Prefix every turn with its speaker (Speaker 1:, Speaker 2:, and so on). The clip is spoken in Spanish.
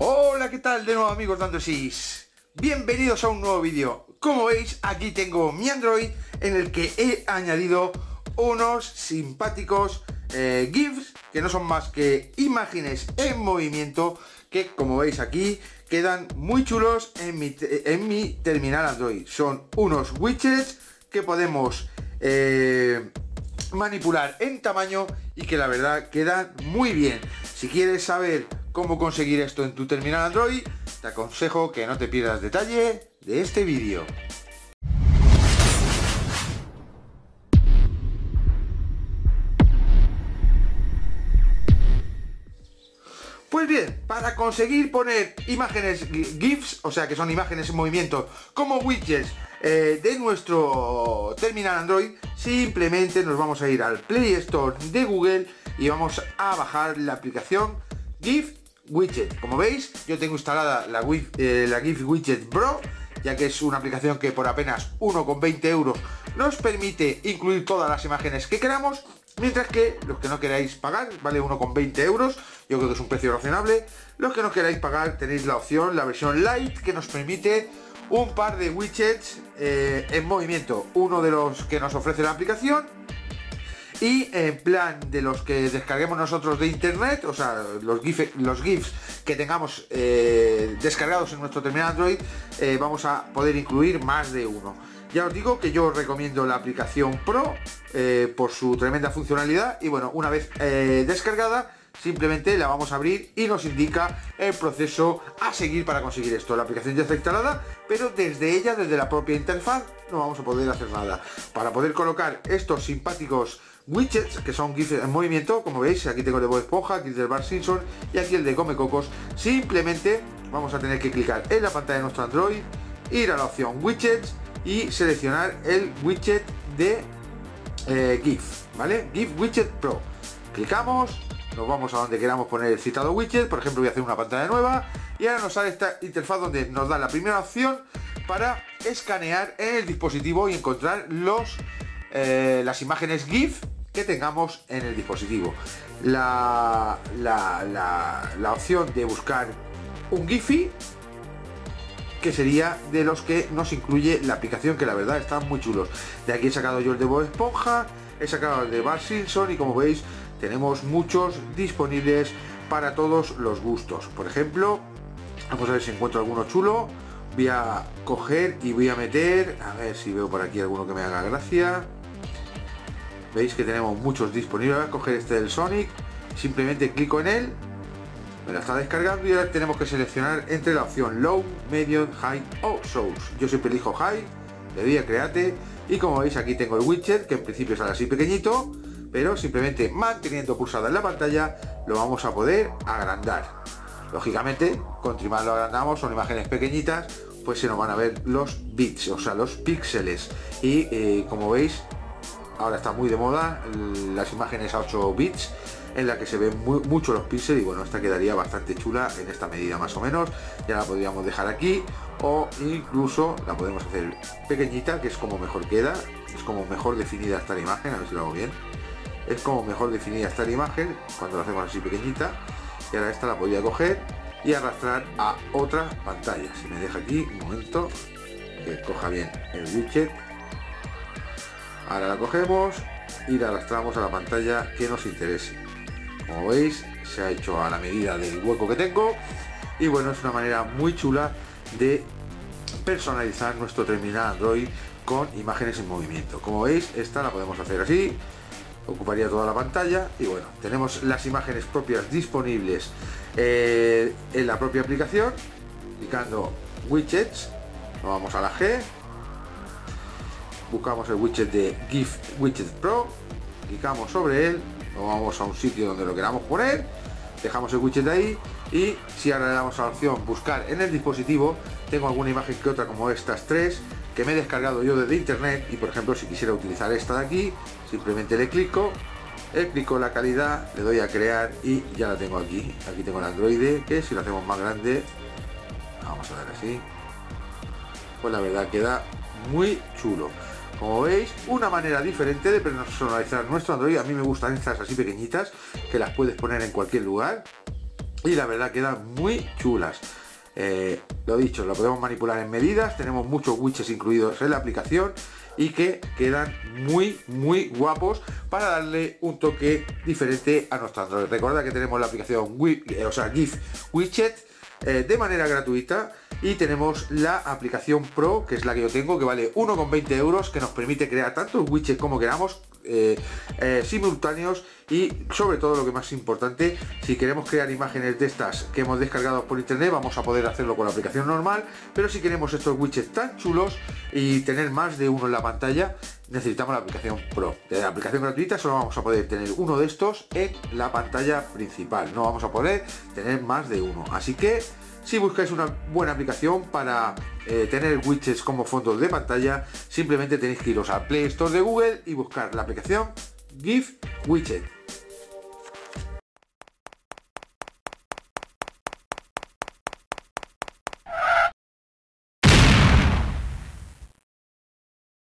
Speaker 1: Hola, ¿qué tal de nuevo amigos dando SIS? Bienvenidos a un nuevo vídeo. Como veis, aquí tengo mi Android en el que he añadido unos simpáticos eh, GIFs que no son más que imágenes en movimiento que como veis aquí quedan muy chulos en mi, en mi terminal Android. Son unos widgets que podemos eh, manipular en tamaño y que la verdad quedan muy bien. Si quieres saber cómo conseguir esto en tu terminal Android, te aconsejo que no te pierdas detalle de este vídeo. Pues bien, para conseguir poner imágenes GIFs, o sea que son imágenes en movimiento, como widgets eh, de nuestro terminal Android, simplemente nos vamos a ir al Play Store de Google y vamos a bajar la aplicación GIF Widget. Como veis, yo tengo instalada la, eh, la GIF Widget Pro, ya que es una aplicación que por apenas 1,20 euros nos permite incluir todas las imágenes que queramos Mientras que los que no queráis pagar, vale 1,20 euros, yo creo que es un precio razonable. Los que no queráis pagar tenéis la opción, la versión Lite, que nos permite un par de widgets eh, en movimiento. Uno de los que nos ofrece la aplicación y en plan de los que descarguemos nosotros de internet, o sea, los, GIFs que tengamos eh, descargados en nuestro terminal Android, eh, vamos a poder incluir más de uno. Ya os digo que yo recomiendo la aplicación Pro eh, por su tremenda funcionalidad y bueno, una vez descargada simplemente la vamos a abrir y nos indica el proceso a seguir para conseguir esto. La aplicación ya está instalada, pero desde ella, desde la propia interfaz, no vamos a poder hacer nada. Para poder colocar estos simpáticos widgets, que son GIFs en movimiento, como veis, aquí tengo el de Bob Esponja, aquí el del Bar Simpson y aquí el de Come Cocos, simplemente vamos a tener que clicar en la pantalla de nuestro Android, ir a la opción Widgets, y seleccionar el widget de eh, GIF, ¿vale? GIF Widget Pro. Clicamos, nos vamos a donde queramos poner el citado widget, por ejemplo voy a hacer una pantalla nueva y ahora nos sale esta interfaz donde nos da la primera opción para escanear el dispositivo y encontrar los, eh, las imágenes GIF que tengamos en el dispositivo. La, la, la, opción de buscar un GIFI que sería de los que nos incluye la aplicación, que la verdad están muy chulos. De aquí he sacado yo el de Bob Esponja, he sacado el de Bar Simpson y como veis tenemos muchos disponibles para todos los gustos. Por ejemplo, vamos a ver si encuentro alguno chulo. Voy a coger y voy a meter, a ver si veo por aquí alguno que me haga gracia. Veis que tenemos muchos disponibles. A coger este del Sonic, simplemente clico en él me la está descargando y ahora tenemos que seleccionar entre la opción Low, Medium, High o Source. Yo siempre elijo High, le doy a Create y como veis aquí tengo el widget que en principio sale así pequeñito, pero simplemente manteniendo pulsada en la pantalla lo vamos a poder agrandar. Lógicamente, contra más lo agrandamos, son imágenes pequeñitas, pues se nos van a ver los bits, o sea, los píxeles. Y eh, como veis, ahora está muy de moda las imágenes a 8 bits en la que se ven mucho los píxeles y bueno, esta quedaría bastante chula en esta medida más o menos. Ya la podríamos dejar aquí o incluso la podemos hacer pequeñita, que es como mejor queda, es como mejor definida esta imagen, a ver si lo hago bien. Es como mejor definida esta imagen cuando la hacemos así pequeñita y ahora esta la podría coger y arrastrar a otra pantalla. Si me deja aquí, un momento, que coja bien el widget. Ahora la cogemos y la arrastramos a la pantalla que nos interese. Como veis, se ha hecho a la medida del hueco que tengo. Y bueno, es una manera muy chula de personalizar nuestro terminal Android con imágenes en movimiento. Como veis, esta la podemos hacer así, ocuparía toda la pantalla y bueno, tenemos las imágenes propias disponibles eh, en la propia aplicación, clicando widgets, vamos a la G, buscamos el widget de GIF Widget Pro, clicamos sobre él vamos a un sitio donde lo queramos poner, dejamos el widget ahí y si ahora le damos a la opción buscar en el dispositivo, tengo alguna imagen que otra como estas tres que me he descargado yo desde internet y por ejemplo si quisiera utilizar esta de aquí, simplemente le clico, le clico la calidad, le doy a crear y ya la tengo aquí. Aquí tengo el Android que si lo hacemos más grande, vamos a ver así, pues la verdad queda muy chulo. Como veis, una manera diferente de personalizar nuestro Android. A mí me gustan estas así pequeñitas, que las puedes poner en cualquier lugar. y la verdad quedan muy chulas. Eh, lo dicho, lo podemos manipular en medidas, tenemos muchos widgets incluidos en la aplicación y que quedan muy muy guapos para darle un toque diferente a nuestro Android. Recuerda que tenemos la aplicación eh, o sea, GIF Widget eh, de manera gratuita. Y tenemos la aplicación Pro, que es la que yo tengo, que vale 1,20 euros, que nos permite crear tantos widgets como queramos, eh, eh, simultáneos y sobre todo lo que más importante, si queremos crear imágenes de estas que hemos descargado por internet, vamos a poder hacerlo con la aplicación normal, pero si queremos estos widgets tan chulos y tener más de uno en la pantalla, necesitamos la aplicación Pro. De la aplicación gratuita solo vamos a poder tener uno de estos en la pantalla principal, no vamos a poder tener más de uno. Así que si buscáis una buena aplicación para eh, tener widgets como fondos de pantalla, simplemente tenéis que iros a Play Store de Google y buscar la aplicación GIF Widget.